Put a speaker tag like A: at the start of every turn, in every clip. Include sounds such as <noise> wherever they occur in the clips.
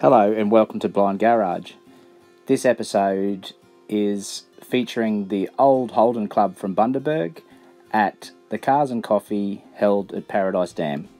A: Hello and welcome to Blind Garage. This episode is featuring the old Holden Club from Bundaberg at the Cars and Coffee held at Paradise Dam.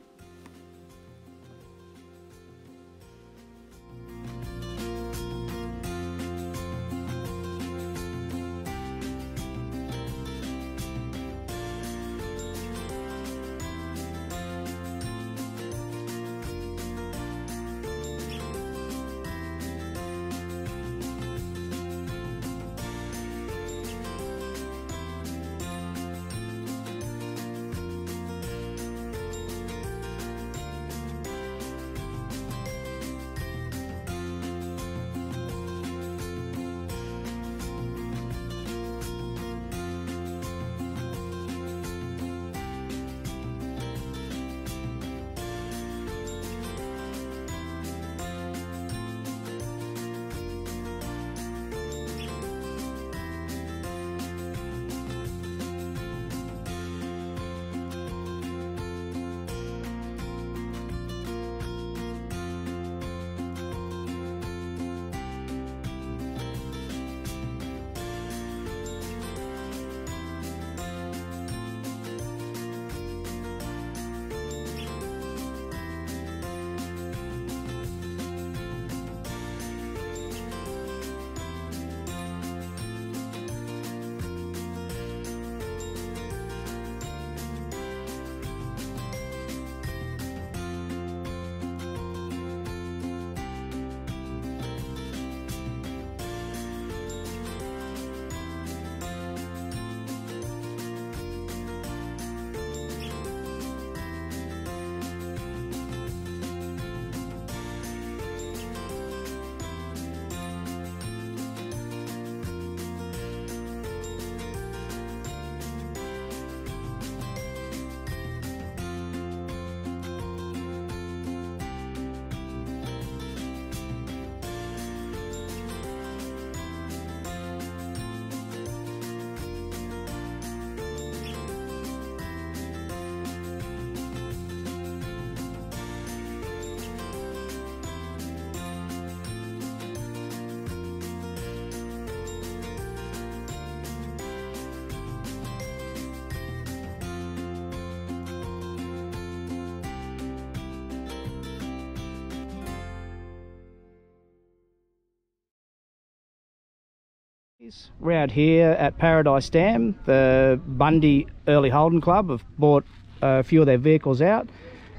A: We're out here at Paradise Dam. The Bundy Early Holden Club have bought a few of their vehicles out.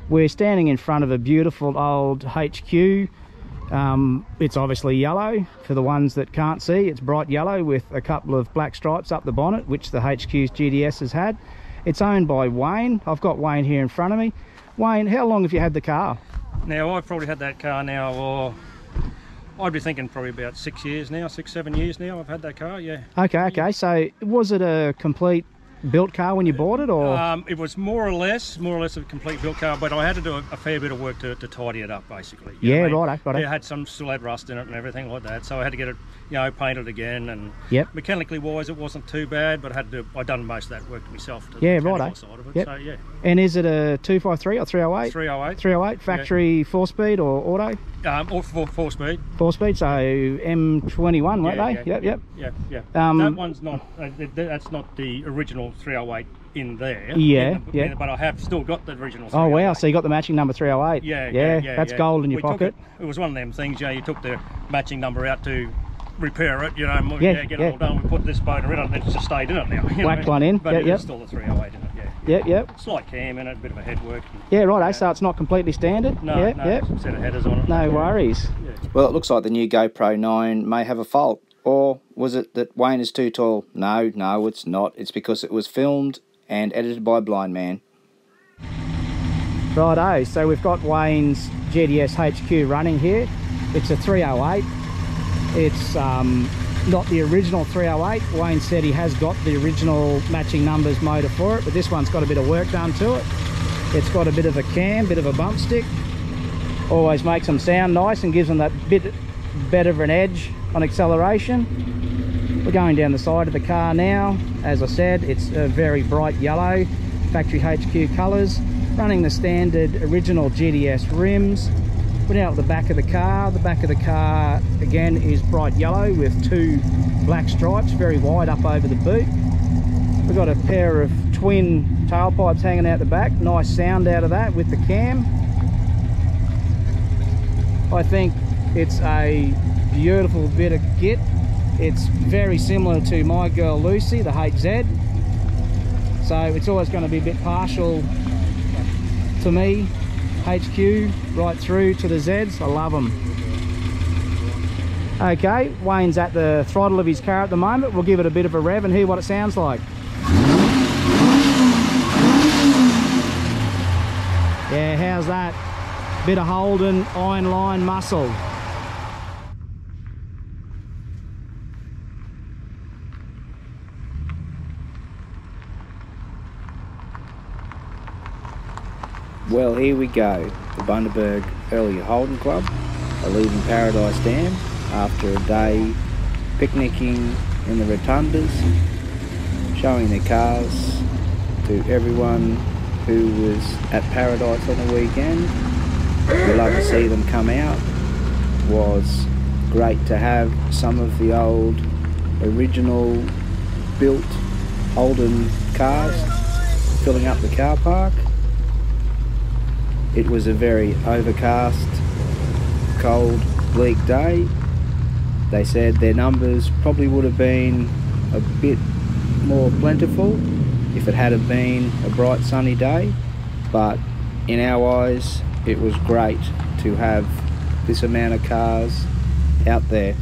A: We're standing in front of a beautiful old HQ. Um, it's obviously yellow for the ones that can't see. It's bright yellow with a couple of black stripes up the bonnet, which the HQ's GTS has had. It's owned by Wayne. I've got Wayne here in front of me. Wayne, how long have you had the car?
B: Now I've probably had that car now, or I'd be thinking probably about six years now, six, seven years now. I've had that car, yeah.
A: Okay, okay. So was it a complete built car when you bought it, or?
B: Um, it was more or less, more or less a complete built car, but I had to do a, a fair bit of work to, to tidy it up, basically. You
A: yeah,
B: know what I
A: right, right.
B: It had some, still had rust in it and everything like that, so I had to get it, you know, painted again. And
A: yep.
B: mechanically wise, it wasn't too bad, but I had to, I done most of that work myself. To
A: yeah, right.
B: Side of it,
A: yep.
B: So yeah.
A: And is it a two five three or three hundred eight?
B: Three hundred eight.
A: Three hundred eight. Factory yeah. four speed or auto?
B: Um, or four, four speed.
A: Four speed, so M21, weren't
B: yeah,
A: they?
B: Yeah,
A: yep,
B: yep. Yeah, yeah.
A: Um,
B: that one's not. Uh, that's not the original 308 in there.
A: Yeah,
B: the,
A: yeah.
B: But I have still got the original.
A: Oh wow! Oh so you got the matching number 308.
B: Yeah,
A: yeah,
B: yeah. yeah
A: that's
B: yeah.
A: gold in your
B: we
A: pocket.
B: It, it, was one of them things. Yeah, you took the matching number out to repair it. You know,
A: yeah,
B: yeah, get
A: yeah.
B: it all done. We put this motor in it, and it's just stayed in it now. <laughs>
A: Black one in.
B: But
A: yep,
B: it
A: yep.
B: is still the 308 in it. Yeah.
A: Yep, yep.
B: Slight cam in it, a bit of a headwork.
A: Yeah, right. Yeah. So it's not completely standard.
B: No,
A: yep,
B: no.
A: Yep.
B: Set of headers on it.
A: No worries.
B: Yeah.
A: Well, it looks like the new GoPro 9 may have a fault. Or was it that Wayne is too tall? No, no, it's not. It's because it was filmed and edited by blind man. Righto, so we've got Wayne's GTS HQ running here. It's a 308. It's um, not the original 308. Wayne said he has got the original matching numbers motor for it, but this one's got a bit of work done to it. It's got a bit of a cam, bit of a bump stick. Always makes them sound nice and gives them that bit better of an edge on acceleration. We're going down the side of the car now. As I said, it's a very bright yellow, factory HQ colours, running the standard original GTS rims We're now at the back of the car. The back of the car again is bright yellow with two black stripes, very wide up over the boot. We've got a pair of twin tailpipes hanging out the back. Nice sound out of that with the cam. I think it's a beautiful bit of kit. It's very similar to my girl Lucy, the HZ. So it's always going to be a bit partial to me. HQ right through to the Zs. I love them. Okay, Wayne's at the throttle of his car at the moment. We'll give it a bit of a rev and hear what it sounds like. Yeah, how's that? Bit of Holden iron line muscle.
C: Well, here we go. The Bundaberg Early Holden Club are leaving Paradise Dam after a day picnicking in the rotundas, showing their cars to everyone who was at Paradise on the weekend. We love to see them come out. Was great to have some of the old original built Holden cars filling up the car park. It was a very overcast, cold, bleak day. They said their numbers probably would have been a bit more plentiful if it had been a bright sunny day, but in our eyes it was great to have this amount of cars out there.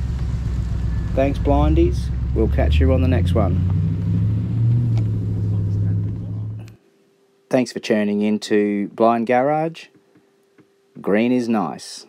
C: Thanks blindies, we'll catch you on the next one. Thanks for tuning in to Blind Garage. Green is nice.